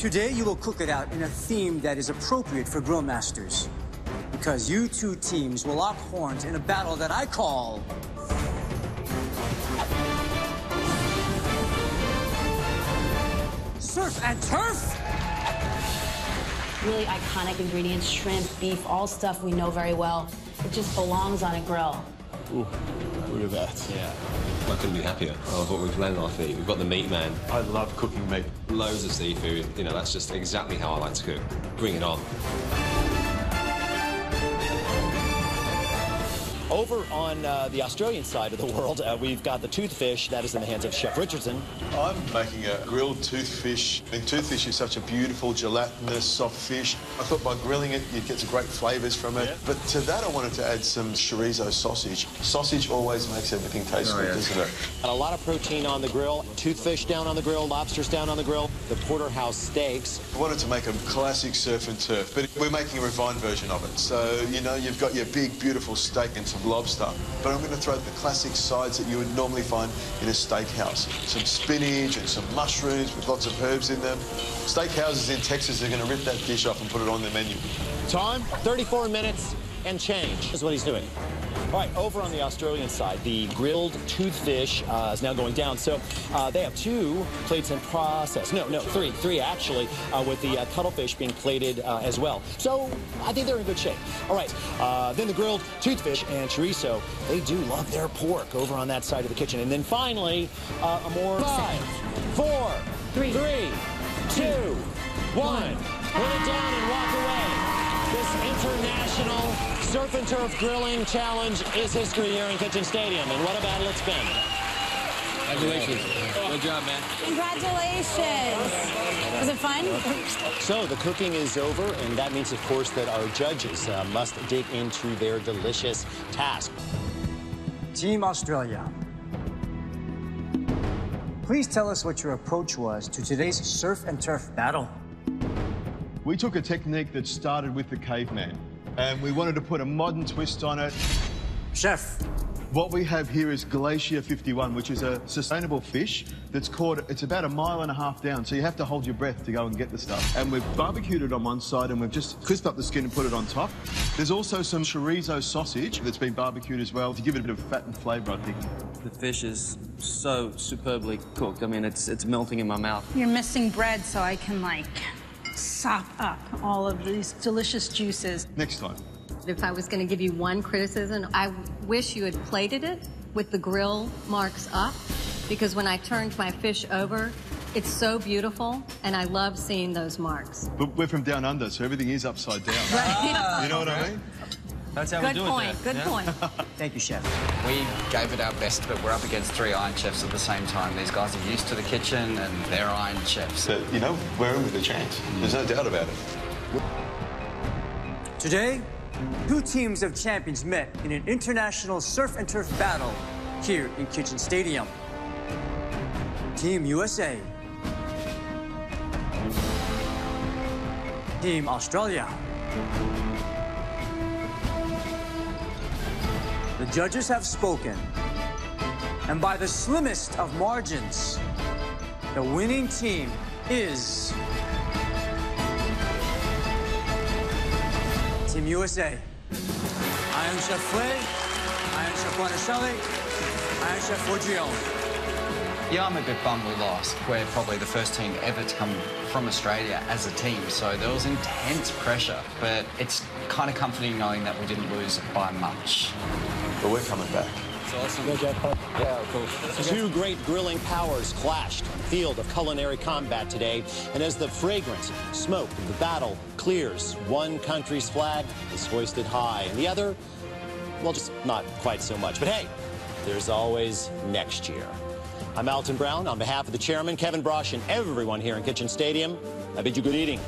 Today, you will cook it out in a theme that is appropriate for grill masters. Because you two teams will lock horns in a battle that I call Surf and Turf! Really iconic ingredients, shrimp, beef, all stuff we know very well. It just belongs on a grill. Ooh, look at that. Yeah. I couldn't be happier of what we've landed on our feet. We've got the meat man. I love cooking meat. Loads of seafood. You know, that's just exactly how I like to cook. Bring it on. Over on uh, the Australian side of the world, uh, we've got the toothfish. That is in the hands of Chef Richardson. I'm making a grilled toothfish. I mean, toothfish is such a beautiful, gelatinous, soft fish. I thought by grilling it, you'd get some great flavours from it. Yeah. But to that, I wanted to add some chorizo sausage. Sausage always makes everything taste good, doesn't it? And a lot of protein on the grill. Toothfish down on the grill, lobsters down on the grill. The porterhouse steaks. I wanted to make a classic surf and turf, but we're making a refined version of it. So, you know, you've got your big, beautiful steak and some lobster, but I'm going to throw the classic sides that you would normally find in a steakhouse. Some spinach and some mushrooms with lots of herbs in them. Steakhouses in Texas are going to rip that dish off and put it on their menu. Time 34 minutes and change is what he's doing. All right, over on the Australian side, the grilled toothfish uh, is now going down. So uh, they have two plates in process. No, no, three, three actually, uh, with the uh, cuttlefish being plated uh, as well. So I think they're in good shape. All right, uh, then the grilled toothfish and chorizo. They do love their pork over on that side of the kitchen. And then finally, uh, a more five, four, Three. three, two, one. Put it down and walk away. This international surf and turf grilling challenge is history here in Kitchen Stadium. And what a battle it's been. Congratulations. Good job, man. Congratulations! Was it fun? So the cooking is over, and that means, of course, that our judges uh, must dig into their delicious task. Team Australia. Please tell us what your approach was to today's surf and turf battle. We took a technique that started with the caveman, and we wanted to put a modern twist on it. Chef, What we have here is Glacier 51, which is a sustainable fish that's caught, it's about a mile and a half down, so you have to hold your breath to go and get the stuff. And we've barbecued it on one side and we've just crisped up the skin and put it on top. There's also some chorizo sausage that's been barbecued as well to give it a bit of fat and flavour, I think. The fish is so superbly cooked. I mean, it's it's melting in my mouth. You're missing bread, so I can like sop up all of these delicious juices. Next time. If I was going to give you one criticism, I wish you had plated it with the grill marks up because when I turned my fish over, it's so beautiful and I love seeing those marks. But we're from down under, so everything is upside down. Right? You know what I mean? That's how we Good do point, it. there. good Yeah. point. thank you, Chef. We gave it our best, but we're up against three Iron Chefs at the same time. These guys are used to the kitchen and they're Iron Chefs. But, you know, we're in with a chance. There's no doubt about it. Today, two teams of champions met in an international surf and turf battle here in Kitchen Stadium. Team USA. Team Australia. Judges have spoken. And by the slimmest of margins, the winning team is Team USA. I am Chef Flay. I am Chef Guarnaschelli. I am Chef Forgione. Yeah, I'm a bit bummed we lost. We're probably the first team ever to come from Australia as a team, so there was intense pressure, but it's kind of comforting knowing that we didn't lose by much. But we're coming back. Two great grilling powers clashed on the field of culinary combat today. And as the fragrant smoke of the battle clears, one country's flag is hoisted high, and the other, well, just not quite so much. But hey, there's always next year. I'm Alton Brown. On behalf of the chairman, Kevin Brauch, and everyone here in Kitchen Stadium, I bid you good eating.